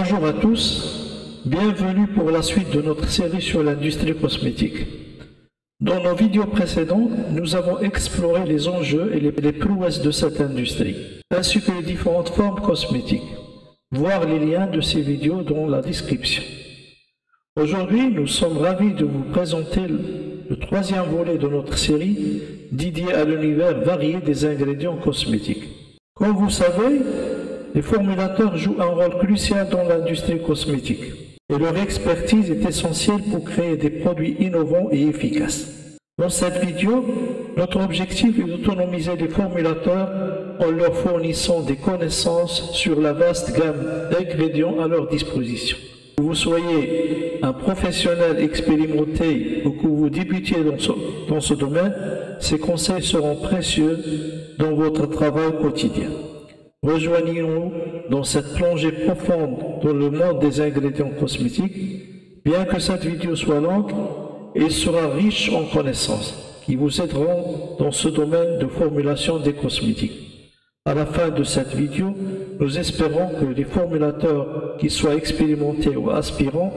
Bonjour à tous, bienvenue pour la suite de notre série sur l'industrie cosmétique. Dans nos vidéos précédentes, nous avons exploré les enjeux et les prouesses de cette industrie, ainsi que les différentes formes cosmétiques. Voir les liens de ces vidéos dans la description. Aujourd'hui, nous sommes ravis de vous présenter le troisième volet de notre série dédié à l'univers varié des ingrédients cosmétiques. Comme vous savez, les formulateurs jouent un rôle crucial dans l'industrie cosmétique et leur expertise est essentielle pour créer des produits innovants et efficaces. Dans cette vidéo, notre objectif est d'autonomiser les formulateurs en leur fournissant des connaissances sur la vaste gamme d'ingrédients à leur disposition. Que vous soyez un professionnel expérimenté ou que vous débutiez dans ce, dans ce domaine, ces conseils seront précieux dans votre travail quotidien. Rejoignez-nous dans cette plongée profonde dans le monde des ingrédients cosmétiques. Bien que cette vidéo soit longue, elle sera riche en connaissances qui vous aideront dans ce domaine de formulation des cosmétiques. À la fin de cette vidéo, nous espérons que les formulateurs, qu'ils soient expérimentés ou aspirants,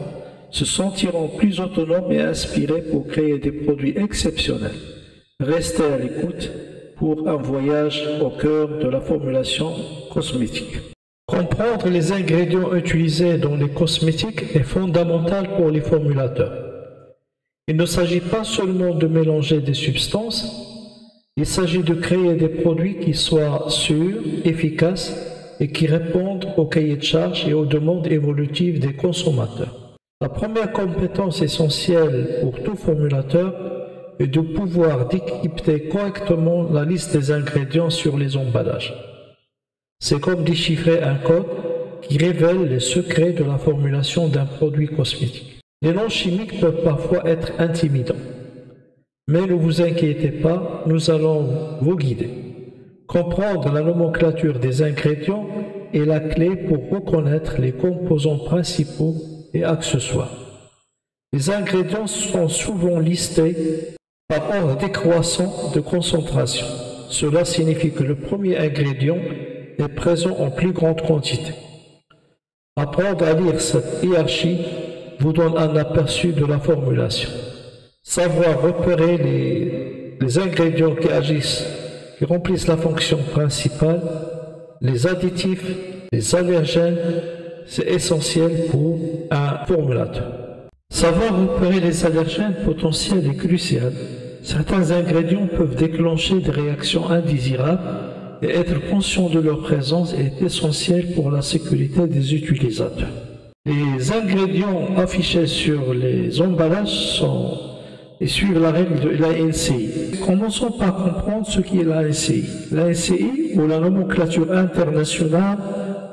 se sentiront plus autonomes et inspirés pour créer des produits exceptionnels. Restez à l'écoute pour un voyage au cœur de la formulation cosmétique. Comprendre les ingrédients utilisés dans les cosmétiques est fondamental pour les formulateurs. Il ne s'agit pas seulement de mélanger des substances, il s'agit de créer des produits qui soient sûrs, efficaces et qui répondent aux cahiers de charges et aux demandes évolutives des consommateurs. La première compétence essentielle pour tout formulateur et de pouvoir décrypter correctement la liste des ingrédients sur les emballages. C'est comme déchiffrer un code qui révèle les secrets de la formulation d'un produit cosmétique. Les noms chimiques peuvent parfois être intimidants. Mais ne vous inquiétez pas, nous allons vous guider. Comprendre la nomenclature des ingrédients est la clé pour reconnaître les composants principaux et accessoires. Les ingrédients sont souvent listés par ordre décroissant de concentration. Cela signifie que le premier ingrédient est présent en plus grande quantité. Apprendre à lire cette hiérarchie vous donne un aperçu de la formulation. Savoir repérer les, les ingrédients qui agissent, qui remplissent la fonction principale, les additifs, les allergènes, c'est essentiel pour un formulateur. Savoir repérer les allergènes potentiels est crucial Certains ingrédients peuvent déclencher des réactions indésirables et être conscient de leur présence est essentiel pour la sécurité des utilisateurs. Les ingrédients affichés sur les emballages sont et suivent la règle de l'ANCI. Commençons par comprendre ce qu'est l'ANCI. L'ANCI, ou la nomenclature internationale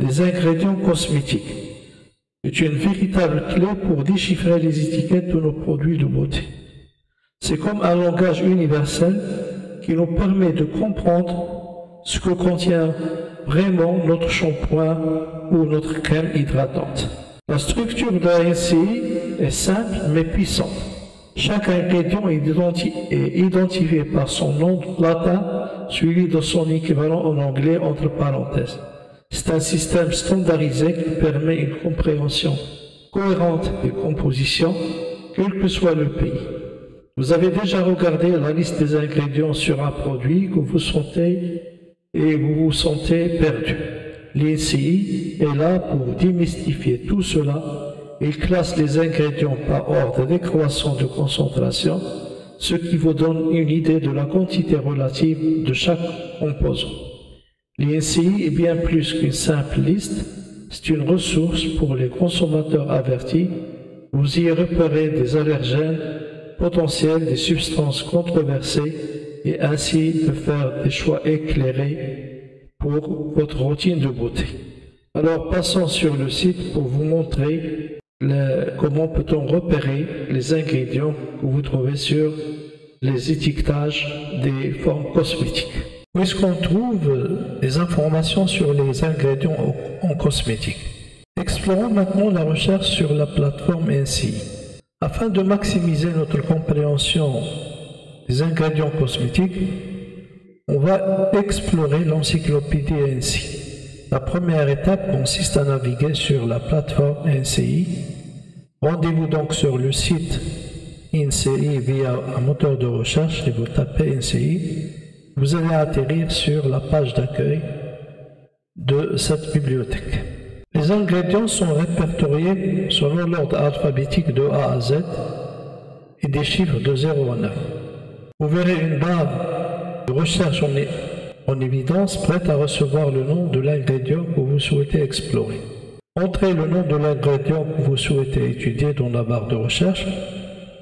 des ingrédients cosmétiques, est une véritable clé pour déchiffrer les étiquettes de nos produits de beauté. C'est comme un langage universel qui nous permet de comprendre ce que contient vraiment notre shampoing ou notre crème hydratante. La structure de la est simple mais puissante. Chaque ingrédient est, identifié par son nom latin suivi de son équivalent en anglais entre parenthèses. C'est un système standardisé qui permet une compréhension cohérente des compositions, quel que soit le pays. Vous avez déjà regardé la liste des ingrédients sur un produit que vous sentez et vous vous sentez perdu. L'INCI est là pour démystifier tout cela. Il classe les ingrédients par ordre décroissant de concentration, ce qui vous donne une idée de la quantité relative de chaque composant. L'INCI est bien plus qu'une simple liste, c'est une ressource pour les consommateurs avertis. Vous y repérez des allergènes, potentiel des substances controversées et ainsi de faire des choix éclairés pour votre routine de beauté. Alors passons sur le site pour vous montrer comment peut-on repérer les ingrédients que vous trouvez sur les étiquetages des formes cosmétiques. Où est-ce qu'on trouve des informations sur les ingrédients en cosmétique? Explorons maintenant la recherche sur la plateforme NCI. Afin de maximiser notre compréhension des ingrédients cosmétiques, on va explorer l'encyclopédie ainsi. La première étape consiste à naviguer sur la plateforme NCI. Rendez-vous donc sur le site NCI via un moteur de recherche et vous tapez NCI. Vous allez atterrir sur la page d'accueil de cette bibliothèque. Les ingrédients sont répertoriés selon l'ordre alphabétique de A à Z et des chiffres de 0 à 9. Vous verrez une barre de recherche en, évidence prête à recevoir le nom de l'ingrédient que vous souhaitez explorer. Entrez le nom de l'ingrédient que vous souhaitez étudier dans la barre de recherche.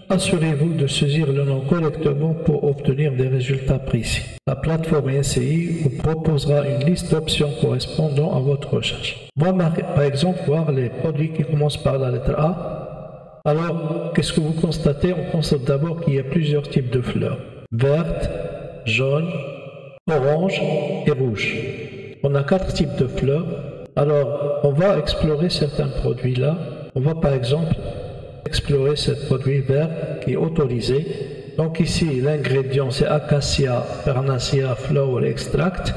Assurez-vous de saisir le nom correctement pour obtenir des résultats précis. La plateforme NCI vous proposera une liste d'options correspondant à votre recherche. On va par exemple voir les produits qui commencent par la lettre A alors, qu'est-ce que vous constatez? On constate d'abord qu'il y a plusieurs types de fleurs. Vertes, jaunes, orange et rouge. On a quatre types de fleurs. Alors, on va explorer certains produits là. On va par exemple explorer ce produit vert qui est autorisé. Donc ici, l'ingrédient c'est Acacia Parnassia Flower Extract.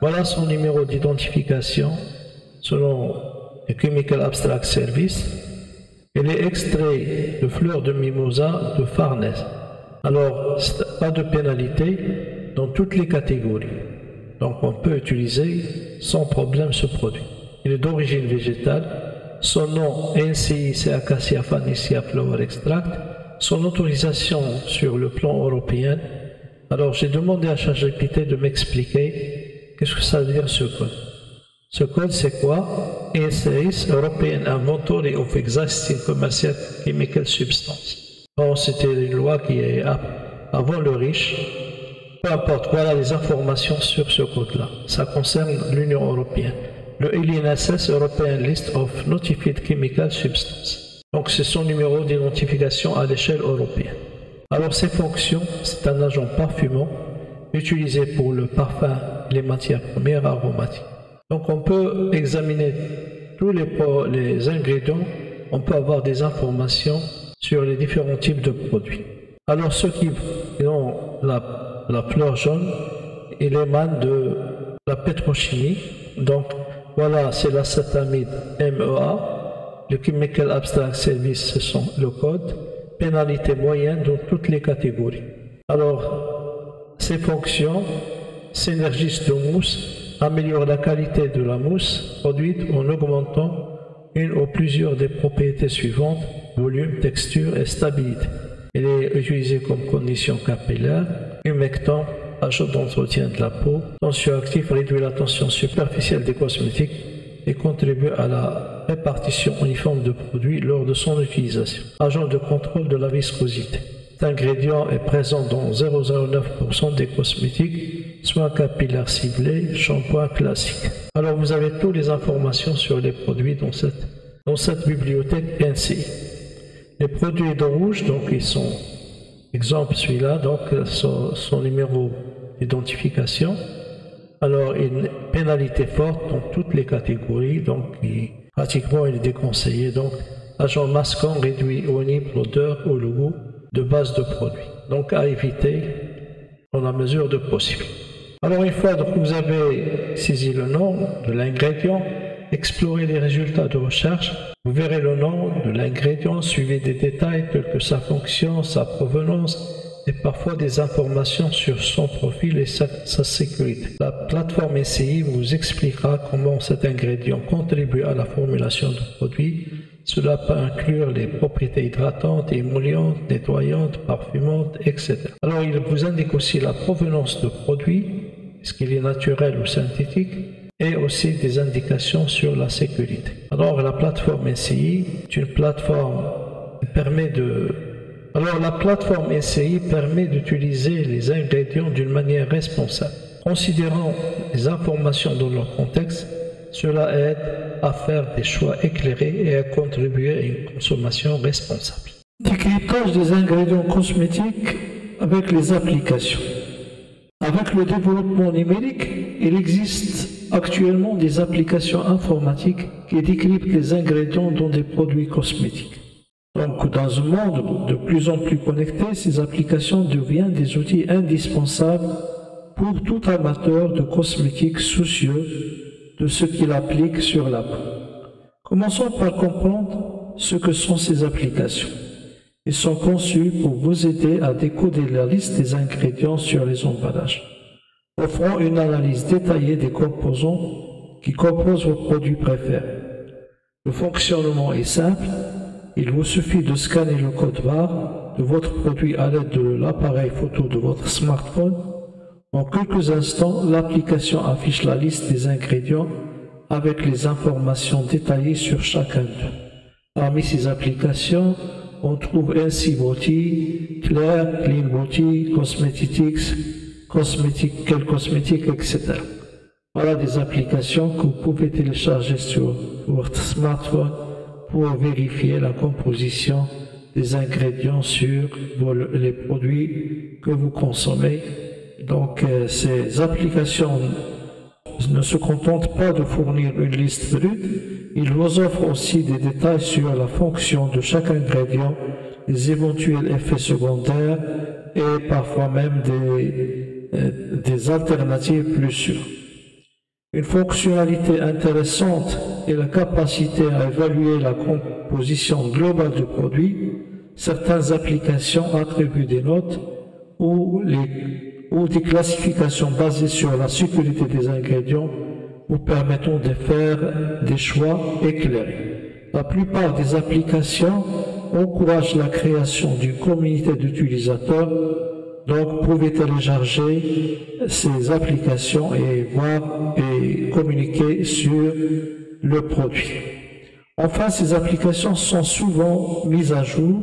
Voilà son numéro d'identification selon le Chemical Abstract Service. Elle est extrait de fleurs de mimosa de Farnèse. Alors, pas de pénalité dans toutes les catégories. Donc, on peut utiliser sans problème ce produit. Il est d'origine végétale. Son nom NCI, c'est Acacia Farnesia Flower Extract. Son autorisation sur le plan européen. Alors, j'ai demandé à ChatGPT de m'expliquer qu'est-ce que ça veut dire ce code. Ce code, c'est quoi? ESAIS, European Inventory of Existing Commercial Chemical Substances. Bon, c'était une loi qui est avant le riche. Peu importe, voilà les informations sur ce code-là. Ça concerne l'Union européenne. Le INSS, European List of Notified Chemical Substances. Donc, c'est son numéro d'identification à l'échelle européenne. Alors, ces fonctions, c'est un agent parfumant utilisé pour le parfum les matières premières aromatiques. Donc on peut examiner tous les, ingrédients, on peut avoir des informations sur les différents types de produits. Alors ceux qui ont la, fleur jaune, il émane de la pétrochimie. Donc voilà, c'est l'acétamide MEA. Le Chemical Abstract Service, ce sont le code. Pénalité moyenne dans toutes les catégories. Alors, ces fonctions s'énergisent de mousse améliore la qualité de la mousse produite en augmentant une ou plusieurs des propriétés suivantes, volume, texture et stabilité. Elle est utilisée comme condition capillaire, humectant, agent d'entretien de la peau, tensioactif réduit la tension superficielle des cosmétiques et contribue à la répartition uniforme de produits lors de son utilisation. Agent de contrôle de la viscosité. Cet ingrédient est présent dans 0,09% des cosmétiques, soit capillaires ciblés, shampoing classique. Alors vous avez toutes les informations sur les produits dans cette, dans cette bibliothèque NC. Les produits de rouge, donc ils sont, exemple celui-là, donc son numéro d'identification. Alors une pénalité forte dans toutes les catégories, donc pratiquement il est déconseillé. Donc agent masquant réduit au niveau l'odeur ou le goût de base de produit. Donc à éviter dans la mesure de possible. Alors une fois que vous avez saisi le nom de l'ingrédient, explorez les résultats de recherche, vous verrez le nom de l'ingrédient, suivez des détails tels que sa fonction, sa provenance et parfois des informations sur son profil et sa, sécurité. La plateforme SCI vous expliquera comment cet ingrédient contribue à la formulation du produit cela peut inclure les propriétés hydratantes, émollientes, nettoyantes, parfumantes, etc. Alors il vous indique aussi la provenance du produit, est-ce qu'il est naturel ou synthétique, et aussi des indications sur la sécurité. Alors la plateforme SCI est une plateforme qui permet de alors la plateforme SCI permet d'utiliser les ingrédients d'une manière responsable. Considérant les informations dans leur contexte, cela aide à faire des choix éclairés et à contribuer à une consommation responsable. Décryptage des ingrédients cosmétiques avec les applications. Avec le développement numérique, il existe actuellement des applications informatiques qui décryptent les ingrédients dans des produits cosmétiques. Donc, dans un monde de plus en plus connecté, ces applications deviennent des outils indispensables pour tout amateur de cosmétiques soucieux de ce qu'il applique sur la peau. Commençons par comprendre ce que sont ces applications. Ils sont conçus pour vous aider à décoder la liste des ingrédients sur les emballages, offrant une analyse détaillée des composants qui composent vos produits préférés. Le fonctionnement est simple, il vous suffit de scanner le code barre de votre produit à l'aide de l'appareil photo de votre smartphone. En quelques instants, l'application affiche la liste des ingrédients avec les informations détaillées sur chacun d'eux. Parmi ces applications, on trouve ainsi Beauty, Claire, Clean Beauty, Cosmetics, Cosmetic, quel cosmétique, etc. Voilà des applications que vous pouvez télécharger sur votre smartphone pour vérifier la composition des ingrédients sur les produits que vous consommez. Donc euh, ces applications ne se contentent pas de fournir une liste brute, ils vous offrent aussi des détails sur la fonction de chaque ingrédient, les éventuels effets secondaires et parfois même des, euh, des alternatives plus sûres. Une fonctionnalité intéressante est la capacité à évaluer la composition globale du produit. Certaines applications attribuent des notes ou, ou des classifications basées sur la sécurité des ingrédients vous permettant de faire des choix éclairés. La plupart des applications encouragent la création d'une communauté d'utilisateurs donc, vous pouvez télécharger ces applications et voir et communiquer sur le produit. Enfin, ces applications sont souvent mises à jour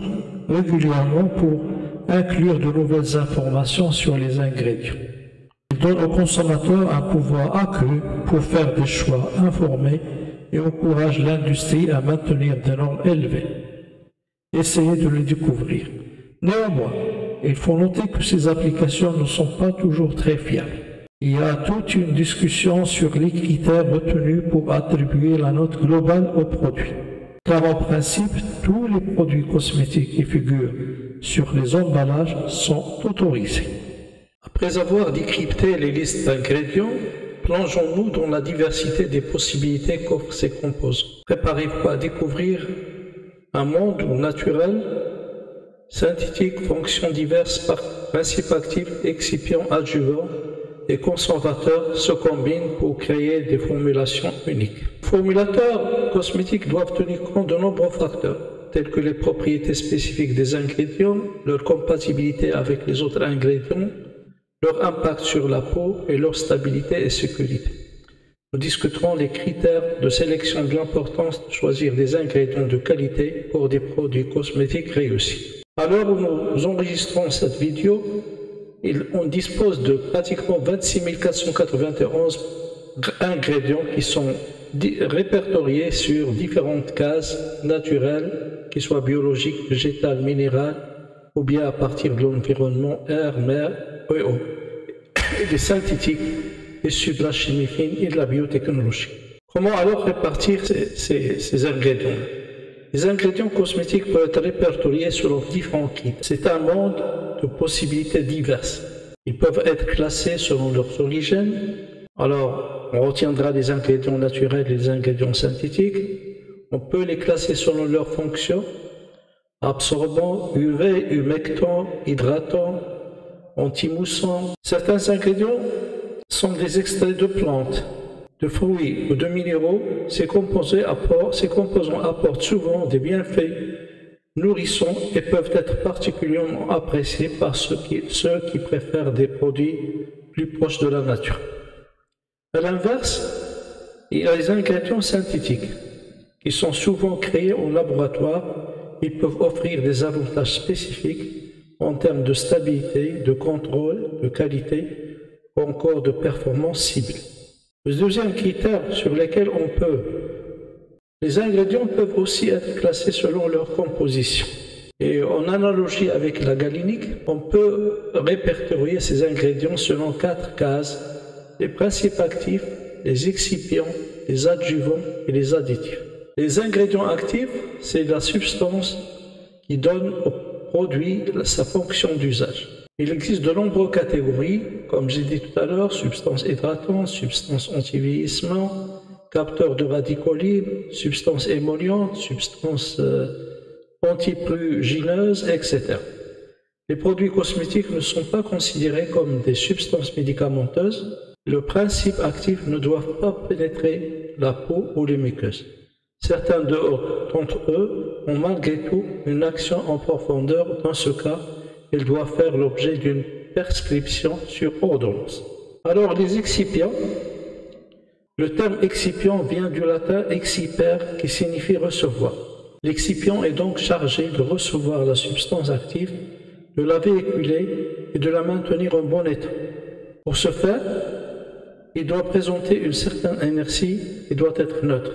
régulièrement pour inclure de nouvelles informations sur les ingrédients. Ils donnent aux consommateurs un pouvoir accru pour faire des choix informés et encouragent l'industrie à maintenir des normes élevées. Essayez de les découvrir. Néanmoins, il faut noter que ces applications ne sont pas toujours très fiables. Il y a toute une discussion sur les critères retenus pour attribuer la note globale au produit. Car en principe, tous les produits cosmétiques qui figurent sur les emballages sont autorisés. Après avoir décrypté les listes d'ingrédients, plongeons-nous dans la diversité des possibilités qu'offrent ces composants. Préparez-vous à découvrir un monde naturel synthétique, fonctions diverses, principes actifs, excipients, adjuvants et conservateurs se combinent pour créer des formulations uniques. Formulateurs cosmétiques doivent tenir compte de nombreux facteurs, tels que les propriétés spécifiques des ingrédients, leur compatibilité avec les autres ingrédients, leur impact sur la peau et leur stabilité et sécurité. Nous discuterons les critères de sélection de l'importance de choisir des ingrédients de qualité pour des produits cosmétiques réussis. À l'heure où nous enregistrons cette vidéo, on dispose de pratiquement 26 491 ingrédients qui sont répertoriés sur différentes cases naturelles, qu'ils soient biologiques, végétales, minérales, ou bien à partir de l'environnement, air, mer et eau, et des synthétiques issus de la chimie fine et de la biotechnologie. Comment alors répartir ces ingrédients? Les ingrédients cosmétiques peuvent être répertoriés selon différents kits. C'est un monde de possibilités diverses. Ils peuvent être classés selon leurs origines. Alors, on retiendra des ingrédients naturels et des ingrédients synthétiques. On peut les classer selon leurs fonctions. Absorbant, UV, humectant, hydratant, antimoussant. Certains ingrédients sont des extraits de plantes de fruits ou de minéraux, ces, composants apportent souvent des bienfaits nourrissants et peuvent être particulièrement appréciés par ceux qui, préfèrent des produits plus proches de la nature. À l'inverse, il y a les ingrédients synthétiques qui sont souvent créés au laboratoire. Ils peuvent offrir des avantages spécifiques en termes de stabilité, de contrôle, de qualité ou encore de performance ciblée. Le deuxième critère sur lequel on peut, les ingrédients peuvent aussi être classés selon leur composition. Et en analogie avec la galénique, on peut répertorier ces ingrédients selon quatre cases les principes actifs, les excipients, les adjuvants et les additifs. Les ingrédients actifs, c'est la substance qui donne au produit sa fonction d'usage. Il existe de nombreuses catégories, comme j'ai dit tout à l'heure, substances hydratantes, substances anti-vieillissement, capteurs de radicaux libres, substances émollientes, substances euh, antiprugineuses, etc. Les produits cosmétiques ne sont pas considérés comme des substances médicamenteuses. Le principe actif ne doit pas pénétrer la peau ou les muqueuses. Certains d'entre eux ont malgré tout une action en profondeur. Dans ce cas, ils doivent faire l'objet d'une prescription sur ordonnance. Alors, les excipients, le terme excipient vient du latin exciper qui signifie recevoir. L'excipient est donc chargé de recevoir la substance active, de la véhiculer et de la maintenir en bon état. Pour ce faire, il doit présenter une certaine inertie et doit être neutre.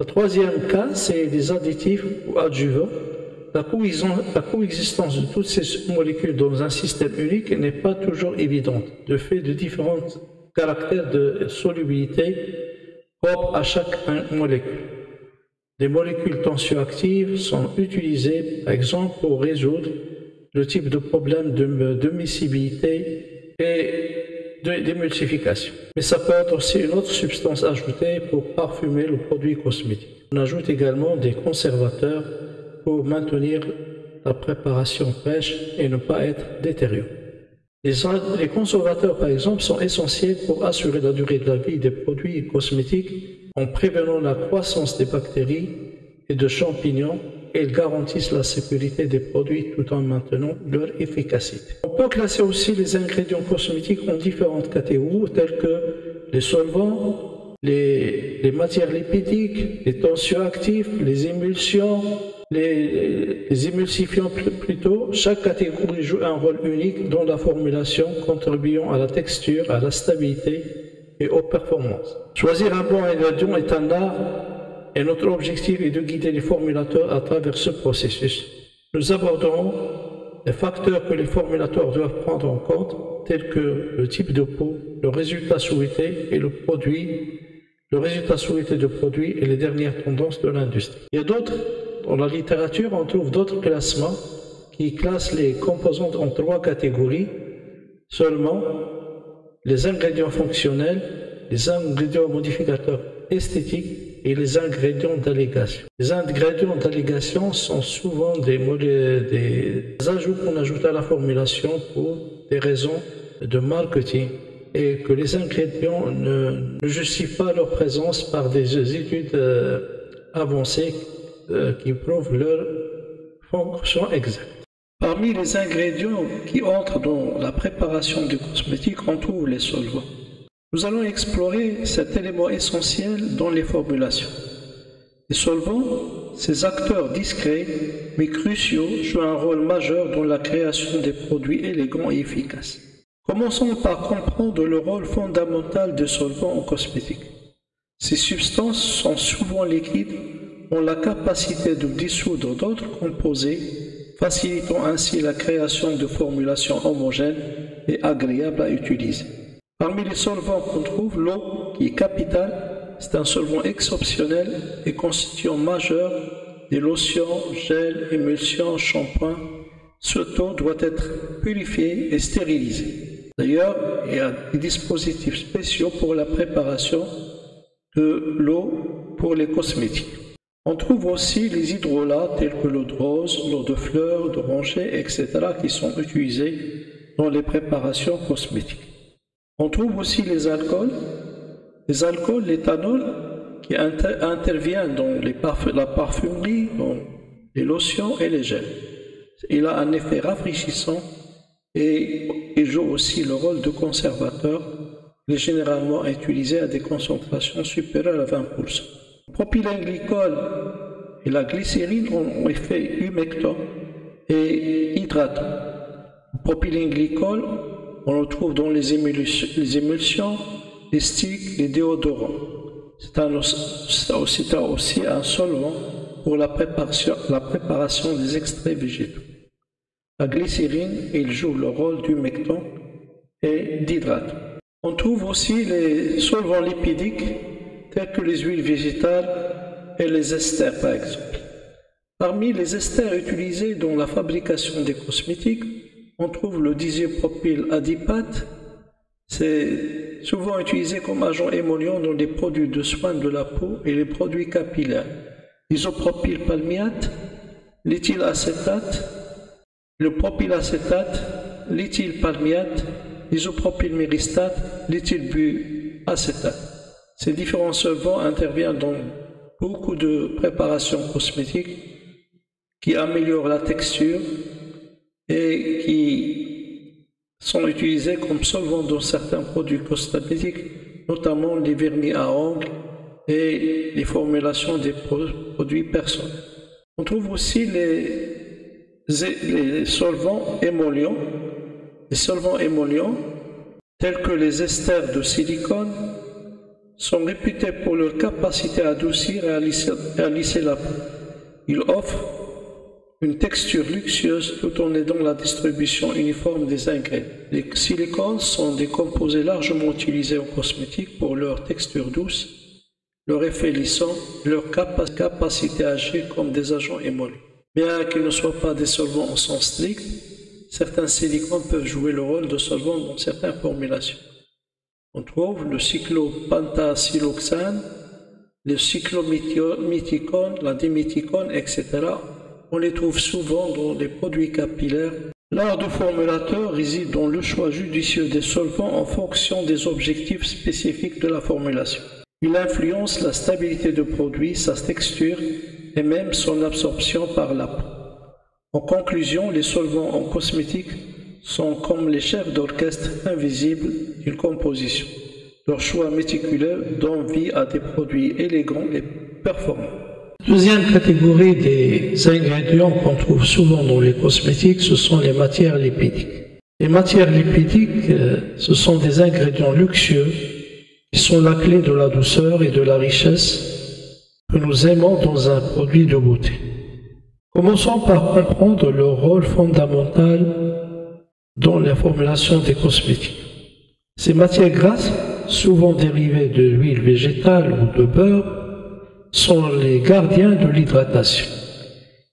Le troisième cas, c'est les additifs ou adjuvants. La, coexistence de toutes ces molécules dans un système unique n'est pas toujours évidente, de fait de différents caractères de solubilité propres à chaque molécule. Des molécules tensioactives sont utilisées, par exemple, pour résoudre le type de problème de miscibilité et d'émulsification. Mais ça peut être aussi une autre substance ajoutée pour parfumer le produit cosmétique. On ajoute également des conservateurs pour maintenir la préparation fraîche et ne pas être détériorée. Les, les conservateurs, par exemple, sont essentiels pour assurer la durée de la vie des produits cosmétiques en prévenant la croissance des bactéries et de champignons ils garantissent la sécurité des produits tout en maintenant leur efficacité. On peut classer aussi les ingrédients cosmétiques en différentes catégories telles que les solvants, les, matières lipidiques, les tensioactifs, les émulsions, les, émulsifiants plutôt. Chaque catégorie joue un rôle unique dans la formulation, contribuant à la texture, à la stabilité et aux performances. Choisir un bon ingrédient est un art et notre objectif est de guider les formulateurs à travers ce processus. Nous aborderons les facteurs que les formulateurs doivent prendre en compte, tels que le type de peau, le résultat souhaité et le produit, le résultat souhaité de produit et les dernières tendances de l'industrie. Il y a d'autres, dans la littérature, on trouve d'autres classements qui classent les composantes en trois catégories seulement les ingrédients fonctionnels, les ingrédients modificateurs esthétiques et les ingrédients d'allégation. Les ingrédients d'allégation sont souvent des, des ajouts qu'on ajoute à la formulation pour des raisons de marketing et que les ingrédients ne, justifient pas leur présence par des études euh, avancées euh, qui prouvent leur fonction exacte. Parmi les ingrédients qui entrent dans la préparation du cosmétique, on trouve les solvants. Nous allons explorer cet élément essentiel dans les formulations. Les solvants, ces acteurs discrets mais cruciaux, jouent un rôle majeur dans la création des produits élégants et efficaces. Commençons par comprendre le rôle fondamental des solvants en cosmétique. Ces substances sont souvent liquides, ont la capacité de dissoudre d'autres composés, facilitant ainsi la création de formulations homogènes et agréables à utiliser. Parmi les solvants qu'on trouve, l'eau, qui est capitale, c'est un solvant exceptionnel et constituant majeur des lotions, gels, émulsions, shampoings. Ce eau doit être purifié et stérilisé. D'ailleurs, il y a des dispositifs spéciaux pour la préparation de l'eau pour les cosmétiques. On trouve aussi les hydrolats tels que l'eau de rose, l'eau de fleurs, d'oranger, etc. qui sont utilisés dans les préparations cosmétiques. On trouve aussi les alcools, les alcools, l'éthanol, qui intervient dans la parfumerie, dans les lotions et les gels. Il a un effet rafraîchissant et il joue aussi le rôle de conservateur. Il est généralement utilisé à des concentrations supérieures à 20%. Propylène et la glycérine ont effet humectant et hydratant. Propylène glycol on le trouve dans les émulsions, les sticks, les déodorants. C'est aussi, un solvant pour la préparation, des extraits végétaux. La glycérine, il joue le rôle d'humectant et d'hydratant. On trouve aussi les solvants lipidiques tels que les huiles végétales et les esters par exemple. Parmi les esters utilisés dans la fabrication des cosmétiques, on trouve le diisopropyl adipate. C'est souvent utilisé comme agent émollient dans les produits de soins de la peau et les produits capillaires. L'isopropyl palmiate, l'éthylacétate, le propylacétate, l'éthylpalmiate, l'isopropylméristate, l'éthylbuacétate. Ces différents solvants interviennent dans beaucoup de préparations cosmétiques qui améliorent la texture et qui sont utilisés comme solvants dans certains produits cosmétiques, notamment les vernis à ongles et les formulations des produits personnels. On trouve aussi les, les solvants émollients, les solvants émollients tels que les esters de silicone sont réputés pour leur capacité à adoucir et à lisser, la peau. Ils offrent une texture luxueuse tout en aidant la distribution uniforme des ingrédients. Les silicones sont des composés largement utilisés en cosmétique pour leur texture douce, leur effet lissant leur capacité à agir comme des agents émollents. Bien qu'ils ne soient pas des solvants au sens strict, certains silicones peuvent jouer le rôle de solvants dans certaines formulations. On trouve le cyclopentasiloxane, le cyclomythicone, la diméthicone, etc. On les trouve souvent dans les produits capillaires. L'art du formulateur réside dans le choix judicieux des solvants en fonction des objectifs spécifiques de la formulation. Il influence la stabilité du produit, sa texture et même son absorption par la peau. En conclusion, les solvants en cosmétique sont comme les chefs d'orchestre invisibles d'une composition. Leur choix méticuleux donne vie à des produits élégants et performants. Deuxième catégorie des ingrédients qu'on trouve souvent dans les cosmétiques, ce sont les matières lipidiques. Les matières lipidiques, euh, ce sont des ingrédients luxueux qui sont la clé de la douceur et de la richesse que nous aimons dans un produit de beauté. Commençons par comprendre leur rôle fondamental dans la formulation des cosmétiques. Ces matières grasses, souvent dérivées de l'huile végétale ou de beurre, sont les gardiens de l'hydratation.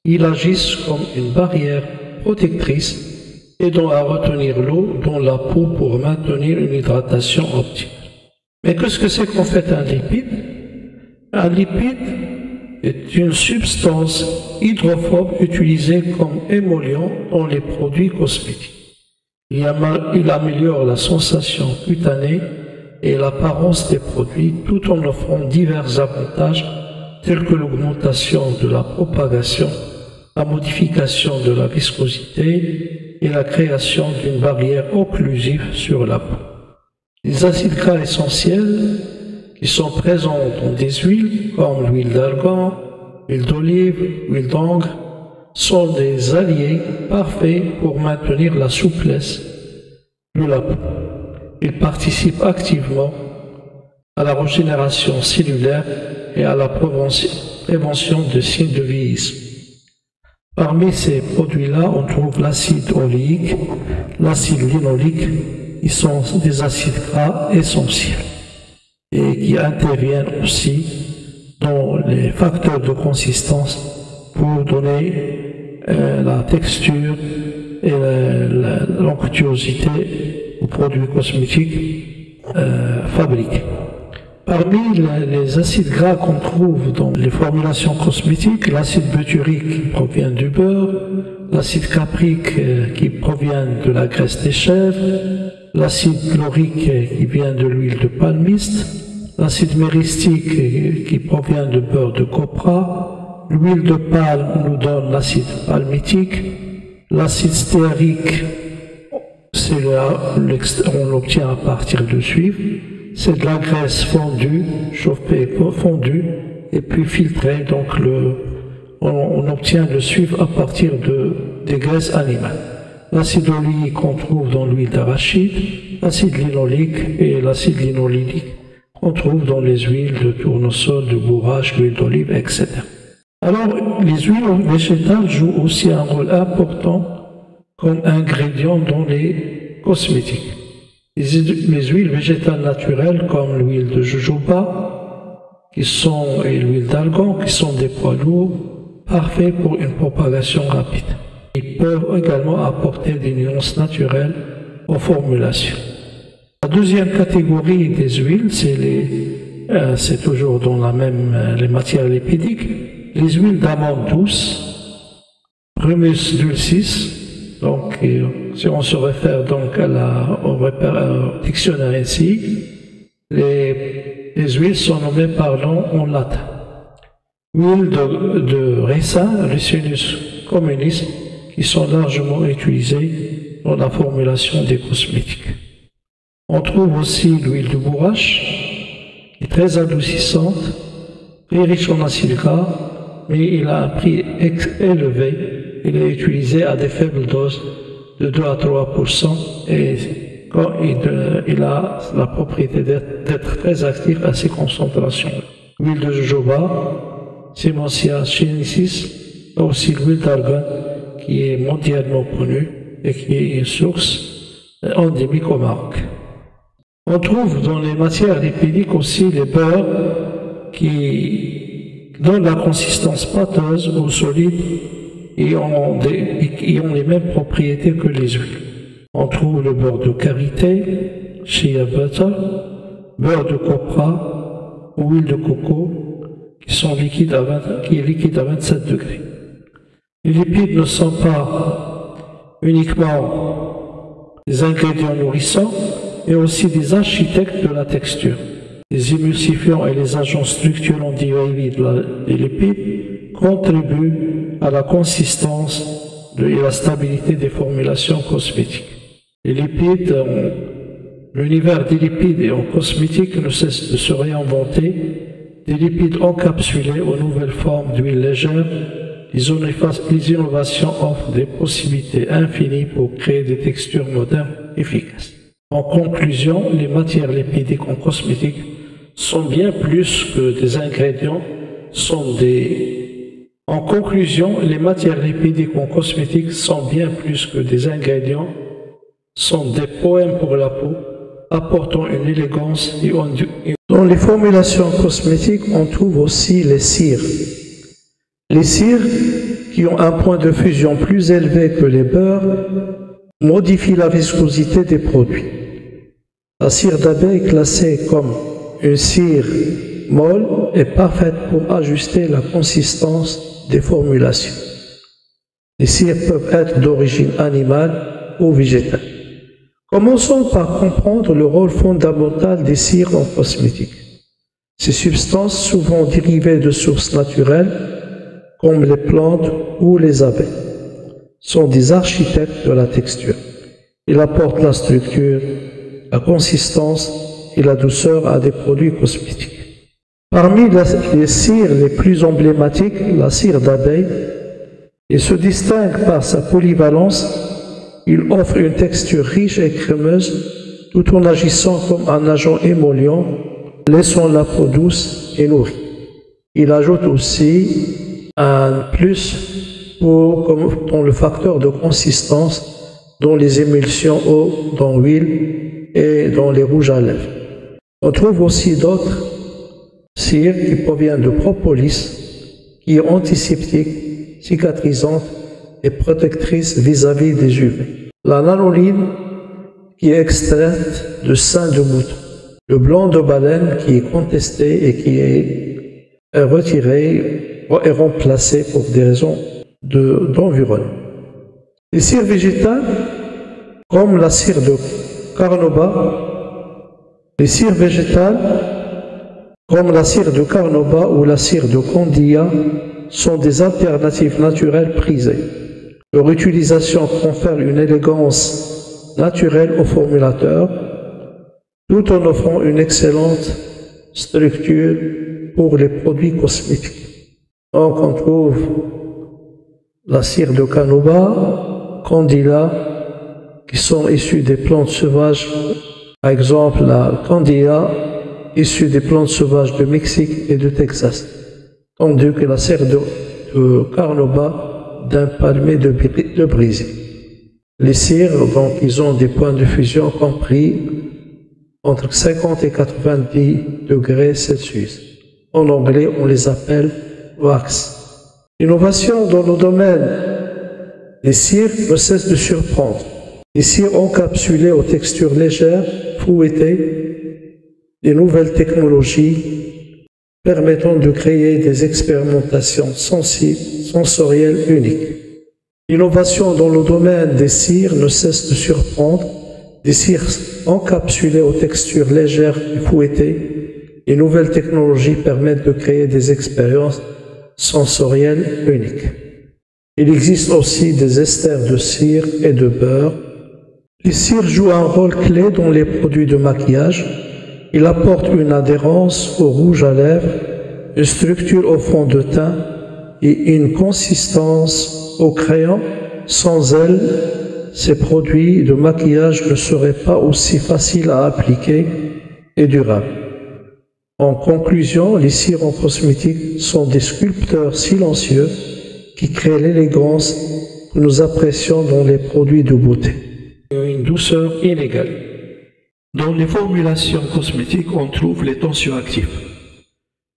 Ils agissent comme une barrière protectrice aidant à retenir l'eau dans la peau pour maintenir une hydratation optimale. Mais qu'est-ce que c'est qu'en fait un lipide? Un lipide est une substance hydrophobe utilisée comme émollient dans les produits cosmétiques. Il améliore la sensation cutanée et l'apparence des produits tout en offrant divers avantages tels que l'augmentation de la propagation, la modification de la viscosité et la création d'une barrière occlusive sur la peau. Les acides gras essentiels qui sont présents dans des huiles comme l'huile d'argan, l'huile d'olive, l'huile d'ongre, sont des alliés parfaits pour maintenir la souplesse de la peau. Ils participent activement à la régénération cellulaire et à la prévention de signes de vieillissement. Parmi ces produits-là, on trouve l'acide oléique, l'acide linoléique, ils sont des acides gras essentiels et qui interviennent aussi dans les facteurs de consistance pour donner euh, la texture et l'onctuosité aux produits cosmétiques euh, fabriqués. Parmi les acides gras qu'on trouve dans les formulations cosmétiques, l'acide butyrique qui provient du beurre, l'acide caprique euh, qui provient de la graisse des chèvres, l'acide chlorique qui vient de l'huile de palmiste, l'acide méristique qui provient de beurre de copra, L'huile de palme nous donne l'acide palmitique. L'acide stéarique, on l'obtient à partir de suivre. C'est de la graisse fondue, chauffée, fondue, et puis filtrée. Donc le, on, obtient le suivre à partir de, des graisses animales. L'acide oléique qu'on trouve dans l'huile d'arachide, l'acide linoléique et l'acide linoléique qu'on trouve dans les huiles de tournesol, de bourrache, l'huile d'olive, etc. Alors, les huiles végétales jouent aussi un rôle important comme ingrédient dans les cosmétiques. Les huiles végétales naturelles comme l'huile de jojoba qui sont, et l'huile d'argan qui sont des poids lourds parfaits pour une propagation rapide. Ils peuvent également apporter des nuances naturelles aux formulations. La deuxième catégorie des huiles, c'est euh, toujours dans la même, euh, les matières lipidiques, les huiles d'amande douce, Rumus dulcis, donc si on se réfère donc au, dictionnaire ici, les, les, huiles sont nommées par nom en latin. Huile de, de raisin, Ricinus communis, qui sont largement utilisées dans la formulation des cosmétiques. On trouve aussi l'huile de bourrache, qui est très adoucissante, très riche en acide gras, mais il a un prix élevé. Il est utilisé à des faibles doses de 2 à 3% et quand il, a la propriété d'être très actif à ces concentrations. L'huile de jojoba, Simonsia chinesis, aussi l'huile d'argan qui est mondialement connue et qui est une source endémique au Maroc. On trouve dans les matières lipidiques aussi les beurres qui donnent la consistance pâteuse ou solide et ont, les mêmes propriétés que les huiles. On trouve le beurre de karité, shea butter, beurre de copra, huile de coco, qui, sont liquides à qui est liquide à 27 degrés. Les lipides ne sont pas uniquement des ingrédients nourrissants, et aussi des architectes de la texture. Les émulsifiants et les agents structurants dérivés des lipides contribuent à la consistance et la stabilité des formulations cosmétiques. Les lipides, l'univers des lipides et en cosmétique ne cesse de se réinventer. Des lipides encapsulés aux nouvelles formes d'huile légère, les innovations offrent des possibilités infinies pour créer des textures modernes efficaces. En conclusion, les matières lipidiques en cosmétique sont bien plus que des ingrédients, sont des... En conclusion, les matières lipidiques en cosmétique sont bien plus que des ingrédients, sont des poèmes pour la peau, apportant une élégance Dans les formulations cosmétiques, on trouve aussi les cires. Les cires qui ont un point de fusion plus élevé que les beurres modifient la viscosité des produits. La cire d'abeille classée comme une cire molle est parfaite pour ajuster la consistance des formulations. Les cires peuvent être d'origine animale ou végétale. Commençons par comprendre le rôle fondamental des cires en cosmétique. Ces substances, souvent dérivées de sources naturelles, comme les plantes ou les abeilles, sont des architectes de la texture. Ils apportent la structure, la consistance et la douceur à des produits cosmétiques. Parmi les cires les plus emblématiques, la cire d'abeille, il se distingue par sa polyvalence. Il offre une texture riche et crémeuse tout en agissant comme un agent émollient, laissant la peau douce et nourrie. Il ajoute aussi un plus pour, comme, dans le facteur de consistance dans les émulsions eau, dans l'huile et dans les rouges à lèvres. On trouve aussi d'autres cires qui proviennent de propolis, qui est antiseptique, cicatrisante et protectrice vis-à-vis des UV. La nanoline, qui est extraite de sein de mouton. Le blanc de baleine, qui est contesté et qui est retiré et remplacé pour des raisons d'environnement. les cires végétales, comme la cire de carnoba, les cires végétales, comme la cire de carnoba ou la cire de condia, sont des alternatives naturelles prisées. Leur utilisation confère une élégance naturelle au formulateur, tout en offrant une excellente structure pour les produits cosmétiques. Donc on trouve la cire de carnoba, candila, qui sont issus des plantes sauvages, par exemple la candia, issue des plantes sauvages de Mexique et de Texas, tandis que la serre de, carnoba d'un palmier de, de Brésil. Les cires, donc, ils ont des points de fusion compris entre 50 et 90 degrés Celsius. En anglais, on les appelle wax. L'innovation dans le domaine des cires ne cesse de surprendre. Les cires encapsulées aux textures légères, fouettées, des nouvelles technologies permettant de créer des expérimentations sensorielles uniques. L'innovation dans le domaine des cires ne cesse de surprendre. Des cires encapsulées aux textures légères et fouettées, les nouvelles technologies permettent de créer des expériences sensorielles uniques. Il existe aussi des esters de cire et de beurre les cires jouent un rôle clé dans les produits de maquillage. Il apporte une adhérence au rouge à lèvres, une structure au fond de teint et une consistance au crayon. Sans elles, ces produits de maquillage ne seraient pas aussi faciles à appliquer et durables. En conclusion, les cires en cosmétique sont des sculpteurs silencieux qui créent l'élégance que nous apprécions dans les produits de beauté une douceur inégale. Dans les formulations cosmétiques, on trouve les tensioactifs.